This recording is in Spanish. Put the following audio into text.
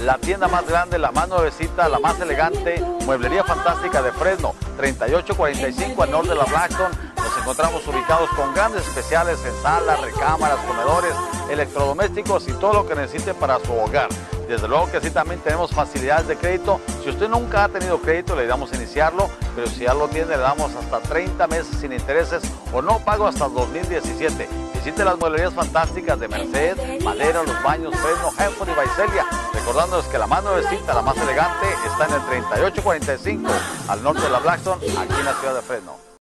la tienda más grande, la más nuevecita, la más elegante, Mueblería Fantástica de Fresno, 3845 al norte de la Blackstone. Nos encontramos ubicados con grandes especiales en salas, recámaras, comedores, electrodomésticos y todo lo que necesite para su hogar. Desde luego que sí también tenemos facilidades de crédito. Si usted nunca ha tenido crédito, le damos a iniciarlo, pero si ya lo tiene, le damos hasta 30 meses sin intereses o no pago hasta 2017. Visite las mueblerías fantásticas de Merced, Madera, Los Baños, Fresno, Hanford y Baicelia. Recordándoles que la más nuevecita, la más elegante, está en el 3845 al norte de la Blackstone, aquí en la ciudad de Fresno.